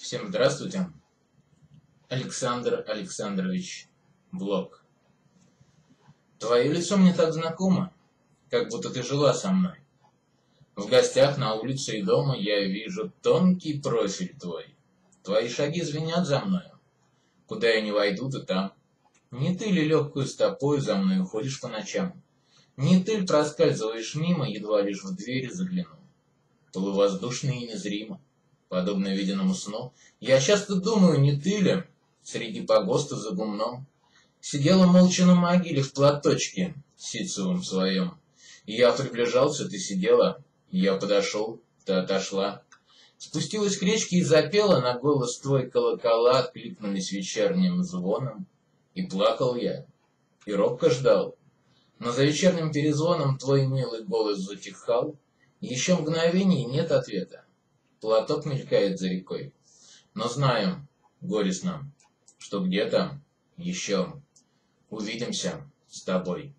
Всем здравствуйте. Александр Александрович Блок. Твое лицо мне так знакомо, как будто ты жила со мной. В гостях на улице и дома я вижу тонкий профиль твой. Твои шаги звенят за мною. Куда я не войду, ты там. Не ты ли легкую стопой за мной уходишь по ночам? Не ты ли проскальзываешь мимо, едва лишь в двери заглянул? Полувоздушно и незримо, подобно виденному сну, я часто думаю, не ты ли, среди погоста за гумном, сидела молча на могиле в платочке ситцевом своем. Я приближался, ты сидела, я подошел, ты отошла. Спустилась к речке и запела, на голос твой колокола откликнулись вечерним звоном. И плакал я, и робко ждал. Но за вечерним перезвоном твой милый голос затихал, еще мгновений нет ответа. Платок мелькает за рекой. Но знаем, горестно, что где-то еще увидимся с тобой.